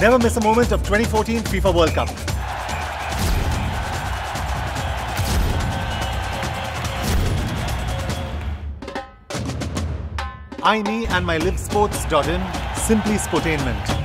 Never miss a moment of 2014 FIFA World Cup. I, me, and my livesports.in, simply sportainment.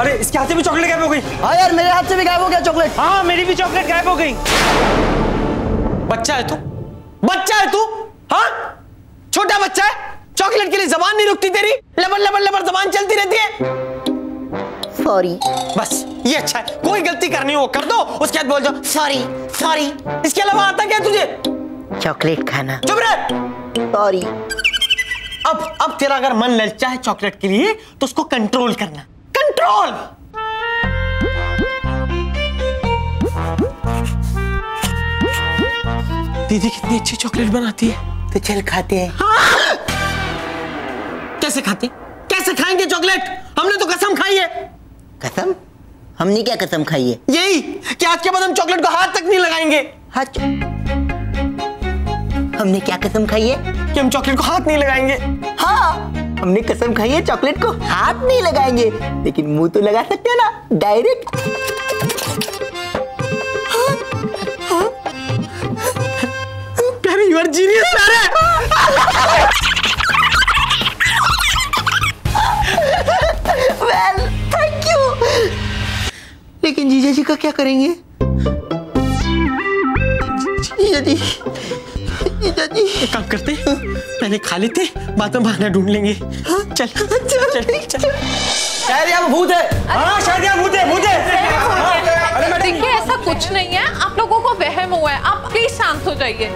अरे इसके हाथ से भी चॉकलेट गायब हो गई। हाँ यार मेरे हाथ से भी गायब हो गया चॉकलेट। हाँ मेरी भी चॉकलेट गायब हो गई। बच्चा है तू। बच्चा है तू। हाँ? छोटा बच्चा है। चॉकलेट के लिए जबान नहीं रुकती तेरी। लबर लबर लबर जबान चलती रहती है। सॉरी बस ये अच्छा है। कोई गलती करनी हो कर दो। उसके बाद बोल दो सॉरी सॉरी इसके अलावा आता क्या तुझे? चॉकलेट खाना। चुप रह। सॉरी अब अब तेरा अगर मन ललचा है चॉकलेट के लिए तो उसको कंट्रोल करना। कंट्रोल दीदी कितनी अच्छी चॉकलेट बनाती है। तो चल खाते हैं। कैसे खाते? कैसे खाएँगे चॉकलेट? हमने तो कसम खाई है। कसम? हमने क्या कसम खाई है? यही कि आज के बाद हम चॉकलेट को हाथ तक नहीं लगाएँगे। हाथ हमने क्या कसम खाई है? कि हम चॉकलेट को हाथ नहीं लगाएँगे। हाँ। हमने कसम खाई है चॉकलेट को। हाथ नहीं लगाएँगे। लेकिन मुँह तो लगा सकते हैं ना डायरेक्ट। प्यारे you are genius well thank you लेकिन जीजा जी का क्या करेंगे? जीजा जी जी एक काम करते पहले खा लेते बाद में बहाना ढूंढ लेंगे। चल चल चल शायद यहाँ भूत है। हाँ शायद यहाँ भूत है भूत है। देखिए ऐसा कुछ नहीं है आप लोगों को वहम हुआ है आप प्लीज़ शांत हो जाइए।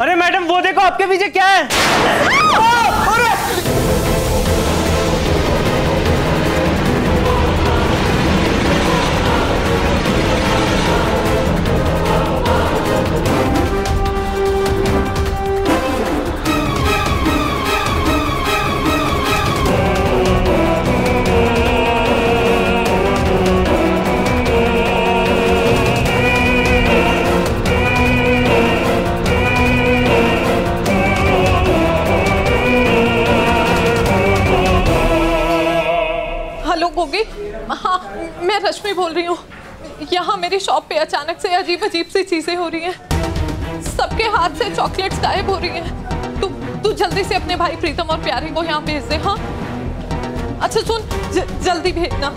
अरे मैडम वो देखो आपके पीछे क्या है? गोगी हाँ मैं रश्मि बोल रही हूँ। यहाँ मेरी शॉप पे अचानक से अजीब अजीब सी चीज़ें हो रही हैं। सबके हाथ से चॉकलेट्स गायब हो रही हैं। तू तू जल्दी से अपने भाई प्रीतम और प्यारे को यहाँ भेज दे हाँ? अच्छा सुन ज, जल्दी भेजना।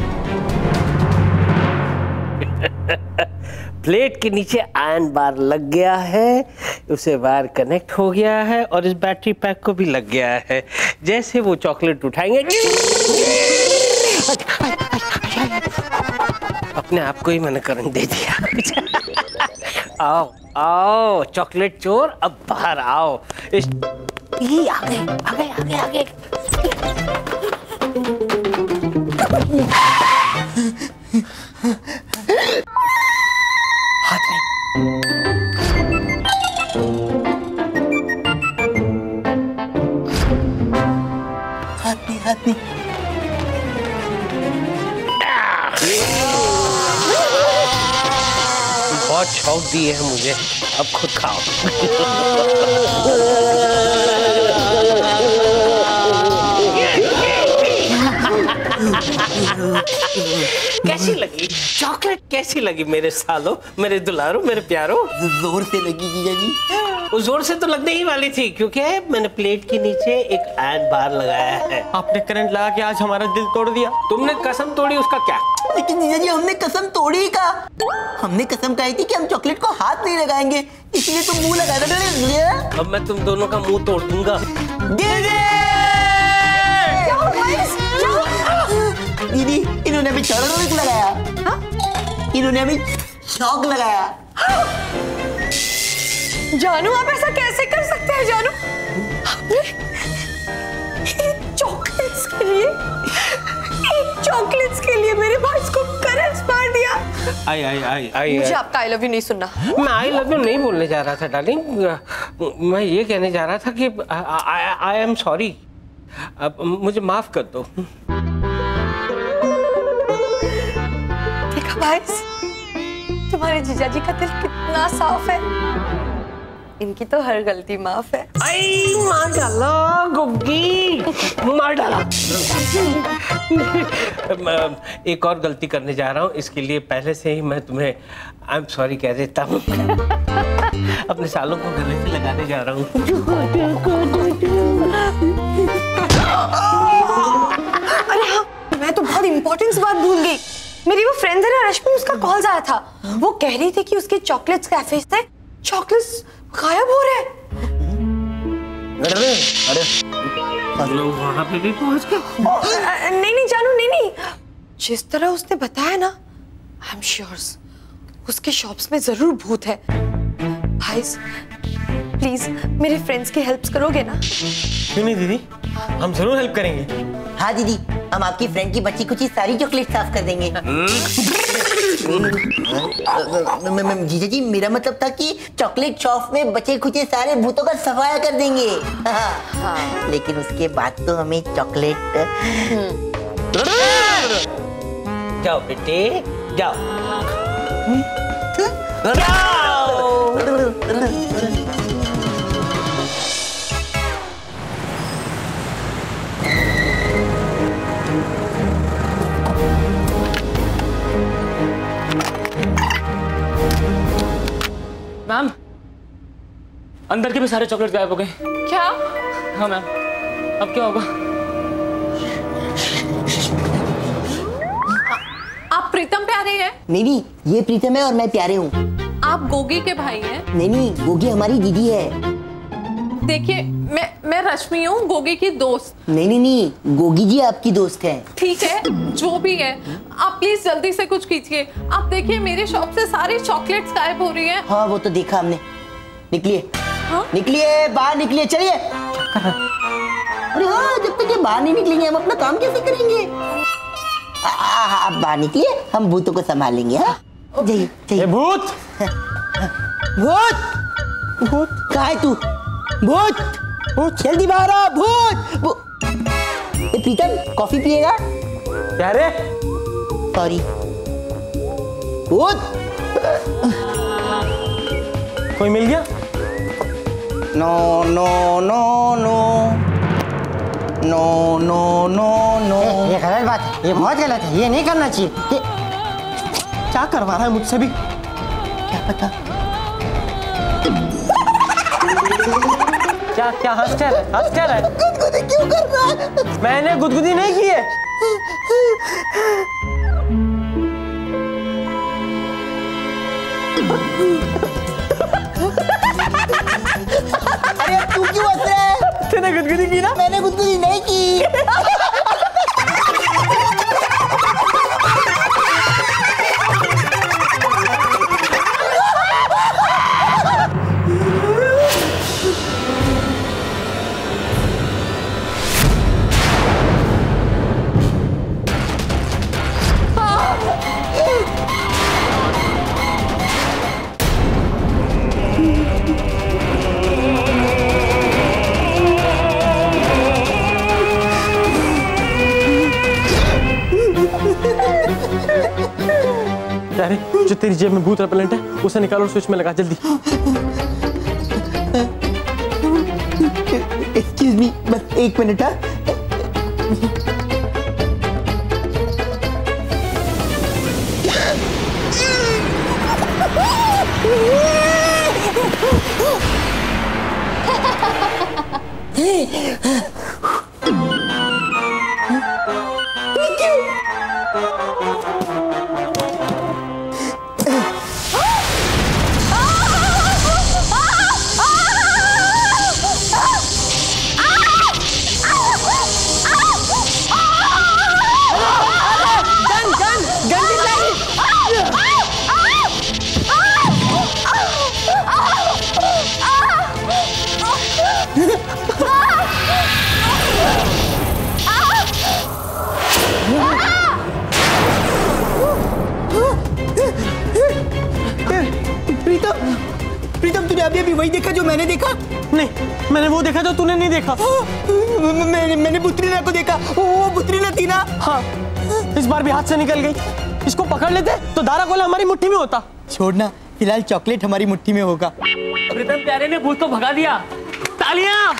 प्लेट के नीचे आयन बार लग गया है उसे वायर कनेक्ट हो गया है और इस बैटरी पैक को भी लग गया है। जैसे वो चॉकलेट उठाएँगे। अपने आप को ही मैंने करंट दे दिया। आओ आओ, चॉकलेट चोर, अब बाहर आओ। इस आ गए आ गए आ गए आ गए। शौक दिए है मुझे। अब खुद खाओ। कैसी लगी? चॉकलेट कैसी लगी मेरे सालो मेरे दुलारो मेरे प्यारो? ज़ोर से लगी जीजा जी। वो ज़ोर से तो लगने ही वाली थी क्योंकि मैंने प्लेट के नीचे एक एंड बार लगाया है। आपने करंट लगा के आज हमारा दिल तोड़ दिया। तुमने कसम तोड़ी उसका क्या? लेकिन जीजा जी हमने कसम तोड़ी का। हमने कसम खाई थी कि हम चॉकलेट को हाथ नहीं लगाएँगे इसलिए तो मुँह लगा दे अब मैं तुम दोनों का मुँह तोड़ दूँगा। दीदी इन्होंने अभी चौड़क लगाया। इन्होंने अभी शौक लगाया। जानू आप ऐसा कैसे कर सकते हैं जानू? आपने चॉकलेट्स के लिए चॉकलेट्स के लिए मेरे भाई को करंट मार दिया। आई आई आई आई। मुझे आपका आई लव यू नहीं सुनना। मैं आई लव यू नहीं बोलने जा रहा था डार्लिंग मैं ये कहने जा रहा था कि आई एम सॉरी अब मुझे माफ़ कर दो। देखा भाई तुम्हारे जीजा जी का दिल कितना साफ़ है। इनकी तो हर गलती माफ़ है। आई मार डाला गुग्गी। मार डाला। एक और गलती करने जा रहा हूँ इसके लिए पहले से ही मैं तुम्हें आई एम सॉरी कह देता हूँ। अपने सालों को गले से लगाने जा रहा हूँ। अरे हाँ मैं तो बहुत इंपॉर्टेंट बात भूल गई। मेरी वो फ्रेंड है ना रश्मि उसका कॉल आया था। वो कह रही थी कि उसके चॉकलेट्स कैफ़े से चॉकलेट्स गायब हो रहे हैं। लोग वहाँ पे भी पहुँच गए। नहीं नहीं जानू नहीं नहीं। जिस तरह उसने बताया ना आई एम श्योर उसके शॉप्स में ज़रूर भूत है। भाई प्लीज़ मेरे फ्रेंड्स की हेल्प करोगे ना? क्यों नहीं दीदी? हम ज़रूर हेल्प करेंगे। हाँ दीदी हम आपकी फ्रेंड की बच्ची कुछ सारी चॉकलेट साफ़ कर देंगे। म- म- म- जीजा जी मेरा मतलब था कि चॉकलेट शॉप में बचे खुचे सारे भूतों का सफाया कर देंगे हाँ। लेकिन उसके बाद तो हमें चॉकलेट जाओ बेटे जाओ मैम। अंदर के भी सारे चॉकलेट गायब हो गए। क्या? हाँ मैम। अब क्या होगा? आप प्रीतम प्यारे हैं? नहीं नहीं ये प्रीतम है और मैं प्यारे हूँ। आप गोगी के भाई हैं? नहीं नहीं गोगी हमारी दीदी है। देखिए मैं मैं रश्मि हूँ गोगी की दोस्त। नहीं नहीं नहीं गोगी जी आपकी दोस्त है। ठीक है जो भी है आप प्लीज़ जल्दी से कुछ कीजिए। आप देखिए मेरे शॉप से सारी चॉकलेट्स गायब हो रही हैं। हाँ वो तो देखा हमने। निकलिए। हाँ? निकलिए बाहर निकलिए चलिए। अरे हाँ जब तक ये बाहर नहीं निकलेंगे हम अपना काम कैसे करेंगे? आप बाहर निकलिए हम भूतों को संभाल लेंगे हाँ? जाइए जाइए। भूत! भूत! भूत! कहाँ है तू? भूत! भूत जल्दी बाहर आ भूत। ए, प्रीतम कॉफ़ी पिएगा? क्या रे? सॉरी। भूत। कोई मिल गया? No no no no. No no no no. ये गलत बात है। ये बहुत गलत है। ये नहीं करना चाहिए। ये क्या करवा रहा है मुझसे भी? क्या पता? क्या क्या हंस है? हंस क्या है? गुदगुदी क्यों कर रहा है? मैंने गुदगुदी नहीं की है। अरे तू क्यों हंस रहा है? तूने गुदगुदी की ना? मैंने गुदगुदी नहीं की। जो तेरी जेब में भूत रेपेलेंट है उसे निकाल और स्विच में लगा जल्दी एक्सक्यूज मी बस एक मिनट है हाँ? देखा जो तूने नहीं देखा? मैंने मैंने बुत्रीना को देखा। वो बुत्रीना थी ना? हाँ इस बार भी हाथ से निकल गई। इसको पकड़ लेते तो दारा कोला हमारी मुट्ठी में होता। छोड़ना फ़िलहाल चॉकलेट हमारी मुट्ठी में होगा। प्रीतम प्यारे ने भूत को भगा दिया। तालियाँ!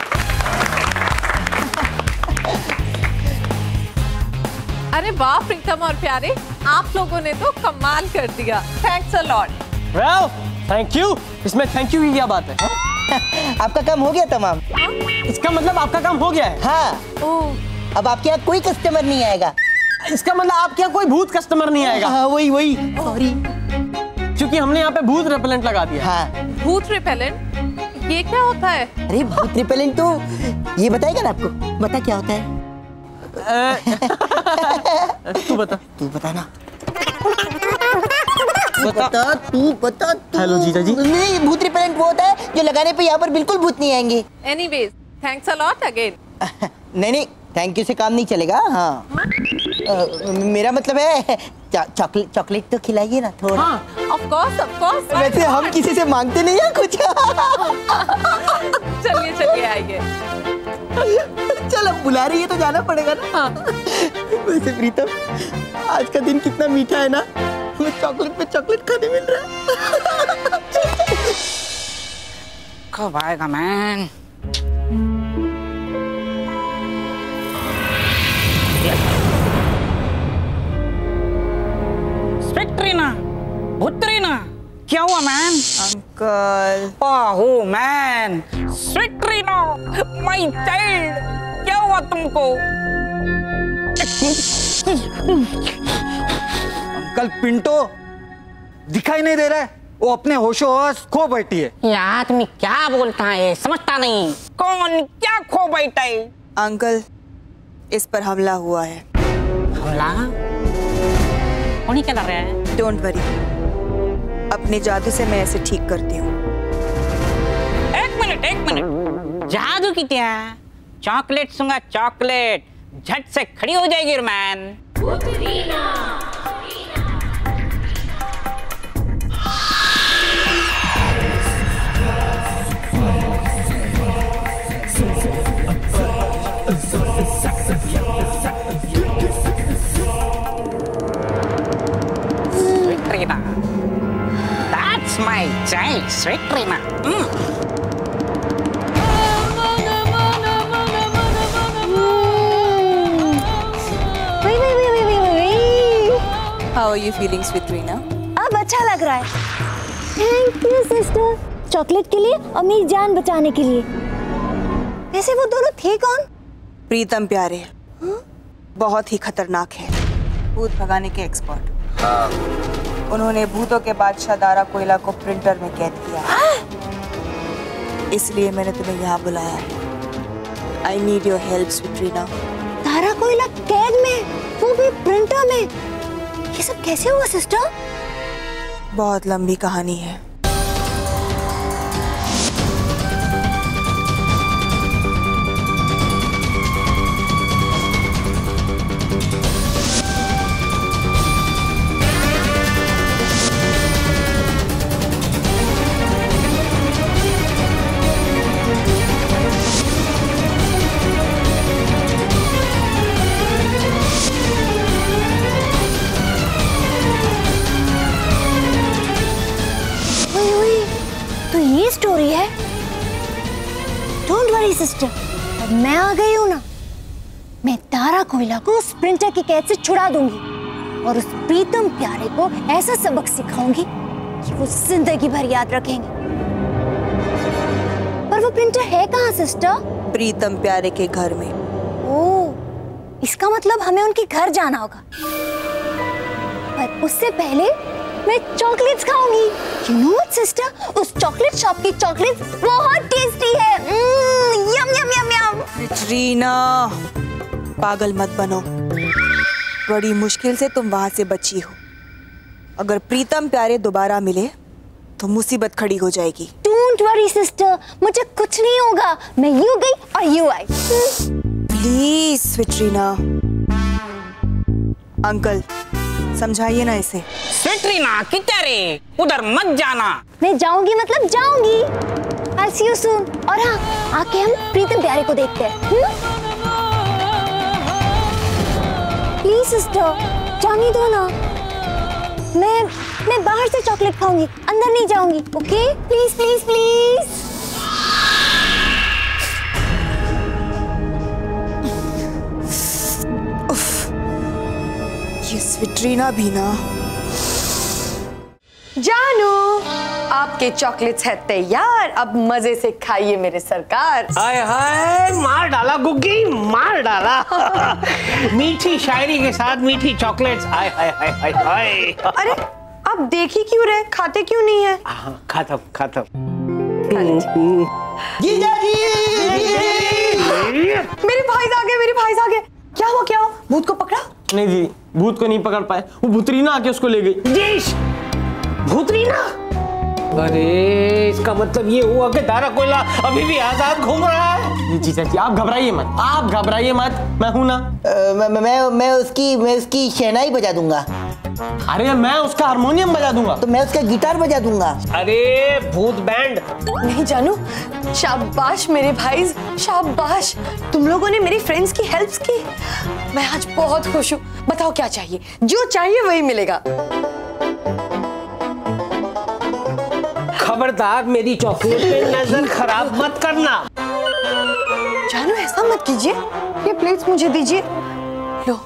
अरे वाह प्रीतम और प्यारे आप लोगों ने तो कमाल कर दिया। Thanks a lot well thank you इसमें थैंक यू की क्या बात है? आपका काम हो गया तमाम। इसका मतलब आपका काम हो गया है? हाँ। ओह अब आपके यहाँ कोई कस्टमर नहीं आएगा। इसका मतलब आपके यहाँ कोई भूत कस्टमर नहीं आएगा? हाँ वही वही। सॉरी क्योंकि हमने यहाँ पे भूत रेपेलेंट लगा दिया। हाँ। भूत रिपेलेंट ये क्या होता है? अरे भूत रिपेलेंट तो ये बताएगा ना आपको? बता क्या होता है? तू बता। तू बता ना। बता। तू बता तू हेलो जीजा जी। नहीं भूत रिपेलेंट वो होता है जो लगाने पे यहाँ पर बिल्कुल भूत नहीं आएँगे। Anyways thanks a lot again नहीं नहीं थैंक यू से काम नहीं चलेगा हाँ। अ, मेरा मतलब है चॉकलेट चॉकलेट तो खिलाइए ना थोड़ा। हाँ ऑफ़ कोर्स ऑफ़ कोर्स वैसे हम किसी से मांगते नहीं है कुछ। चलिए चलिए आइए। चल बुला रही है तो जाना पड़ेगा ना। हाँ। वैसे प्रीतम आज का दिन कितना मीठा है ना। हमें चॉकलेट पे चॉकलेट खाने मिल रहा है। कब आएगा मैन। स्पेक्ट्रीना भुत्रीना क्या हुआ मैन? अंकल। ओहो मैन। स्पेक्ट्रीना माय चाइल्ड क्या हुआ तुमको? अंकल पिंटो दिखाई नहीं दे रहा है। वो अपने होशो होश खो बैठी है। ये आदमी क्या बोलता है समझता नहीं। कौन क्या खो बैठा है? अंकल इस पर हमला हुआ है। हमला? कौन ही क्या कर रहा है। डोंट वरी अपने जादू से मैं ऐसे ठीक करती हूँ। एक मिनट एक मिनट। जादू की क्या चॉकलेट सूँगा चॉकलेट। झट से खड़ी हो जाएगी man Sweet Rina. That's my child, Sweet Rina. Mm. How are you feeling Sweet Rina अब अच्छा लग रहा है थैंक यू सिस्टर चॉकलेट के लिए और मेरी जान बचाने के लिए वैसे वो दोनों थे कौन प्रीतम प्यारे। बहुत ही खतरनाक है। भूत भगाने के एक्सपर्ट उन्होंने भूतों के बादशाह दारा कोयला को प्रिंटर में कैद किया। इसलिए मैंने तुम्हें यहाँ बुलाया। आई नीड योर हेल्प स्विट्रीना तारा कोयला कैद में? वो भी प्रिंटर में? ये सब कैसे हुआ सिस्टर बहुत लंबी कहानी है। वरी सिस्टर अब मैं आ गई हूँ ना। मैं तारा कोयला को उस प्रिंटर की कैद से छुड़ा दूँगी और उस प्रीतम प्यारे को ऐसा सबक सिखाऊँगी कि वो ज़िंदगी भर याद रखेंगे। पर वो प्रिंटर है कहाँ सिस्टर प्रीतम प्यारे के घर में। ओ इसका मतलब हमें उनके घर जाना होगा। पर उससे पहले मैं चॉकलेट्स खाऊँगी। यू नो सिस्टर उस चॉकलेट शॉप की चॉकलेट्स बहुत टेस्टी है। यम यम यम यम रीना पागल मत बनो। बड़ी मुश्किल से तुम वहाँ से बची हो। अगर प्रीतम प्यारे दोबारा मिले तो मुसीबत खड़ी हो जाएगी। डोंट वरी सिस्टर मुझे कुछ नहीं होगा। मैं यू गई और यू आई। प्लीज़ स्विट्रीना अंकल समझाइए ना इसे। स्विट्रीना कितना रे? उधर मत जाना। मैं जाऊँगी मतलब जाऊँगी। आई सी यू सून और हाँ आके हम प्रीतम प्यारे को देखते हैं। प्लीज़ सिस्टर जाने दो ना। मैं मैं बाहर से चॉकलेट खाऊँगी अंदर नहीं जाऊँगी ओके प्लीज़ प्लीज़ प्लीज़ ये स्विट्रीना भी ना जानू आपके चॉकलेट्स है तैयार। अब मज़े से खाइए मेरे सरकार। हाय हाय मार डाला गुग्गी मार डाला। मीठी शायरी के साथ मीठी चॉकलेट्स हाय हाय हाय हाय हाय। अरे आप देख ही क्यों रहे? खाते क्यों नहीं है? हाँ, खत्म खत्म जीजा जी मेरे भाई आ गए मेरे भाई आ गए क्या हुआ क्या हुआ? भूत को पकड़ा? नहीं दीदी भूत को नहीं पकड़ पाए। वो भूतरीना आके उसको ले गई। भूतरीना! अरे इसका मतलब ये हुआ कि दारा कोयला अभी भी आज़ाद घूम रहा है। जी जी आप घबराइए मत। आप घबराइए मत। मैं हूँ ना। आ, मैं मैं मैं उसकी मैं उसकी शहनाई बजा दूँगा। अरे मैं उसका हारमोनियम बजा दूँगा। तो मैं उसका गिटार बजा दूँगा। अरे भूत बैंड नहीं जानू शाबाश मेरे भाई शाबाश। तुम लोगों ने मेरी फ्रेंड्स की हेल्प की। मैं आज बहुत खुश हूँ। बताओ क्या चाहिए? जो चाहिए वही मिलेगा। खबरदार मेरी चॉकलेट पे नज़र खराब मत करना। जानू ऐसा मत कीजिए। ये प्लेट्स मुझे दीजिए। लो।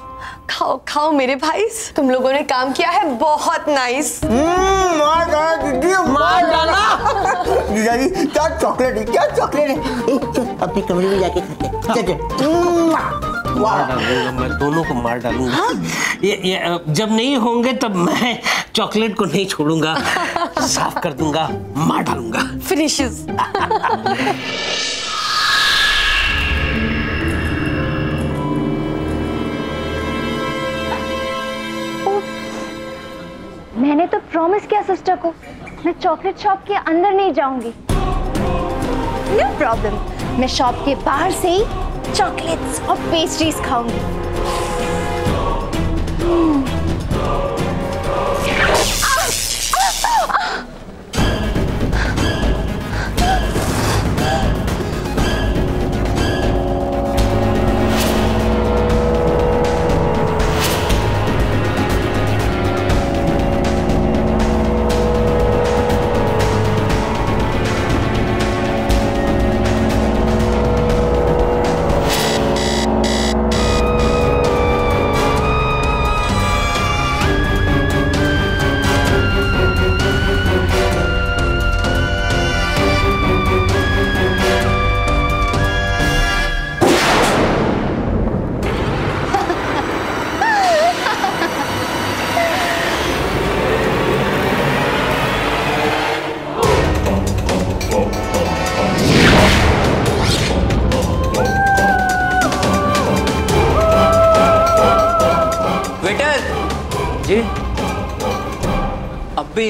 खाओ खाओ मेरे भाई। तुम लोगों ने काम किया है बहुत नाइस मार डाला दीदी। मार डाला। जीजा क्या चॉकलेट है? क्या चॉकलेट है? अपने कमरे में जाके खाते हैं। चल चल। मार डालूँगा मैं दोनों को मार डालूँगा। ये, ये जब नहीं होंगे तब मैं चॉकलेट को नहीं छोड़ूँगा। साफ़ कर दूँगा मार डालूँगा। फिनिशेस मैंने तो प्रॉमिस किया सिस्टर को। मैं चॉकलेट शॉप के अंदर नहीं जाऊँगी। नो प्रॉब्लम मैं शॉप के बाहर से ही चॉकलेट्स और पेस्ट्रीज खाऊँगी। वेटर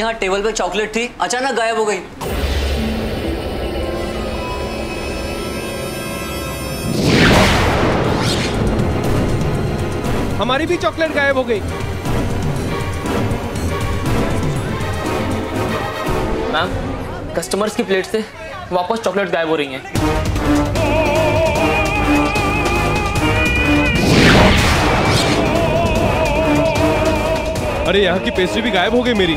यहाँ टेबल पे चॉकलेट थी अचानक गायब हो गई। हमारी भी चॉकलेट गायब हो गई। मैम कस्टमर्स की प्लेट से वापस चॉकलेट गायब हो रही हैं। अरे यहाँ की पेस्ट्री भी गायब हो गई मेरी।